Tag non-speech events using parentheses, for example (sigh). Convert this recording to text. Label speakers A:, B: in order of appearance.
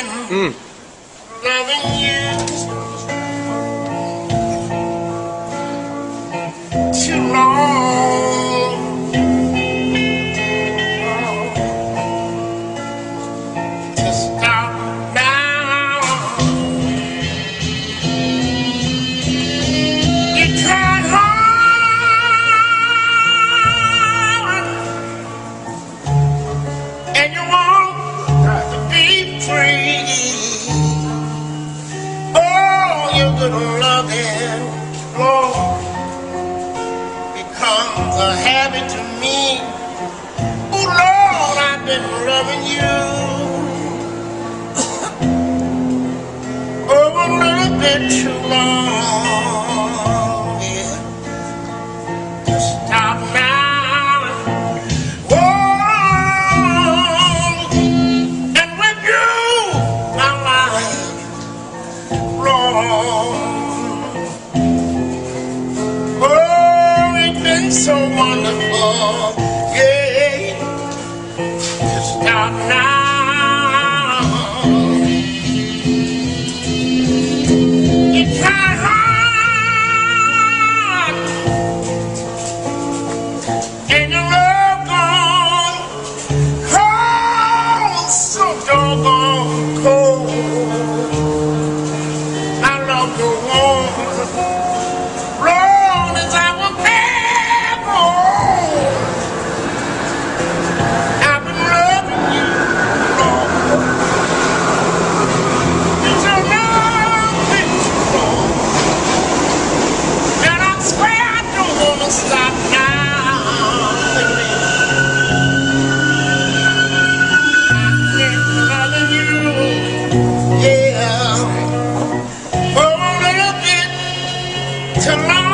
A: again. Mm. Loving you. good loving flow becomes a habit to me. Oh Lord, I've been loving you. (coughs) oh, a little bit too long. Oh, it's been so wonderful, yeah. It's not now. the wall. tomorrow.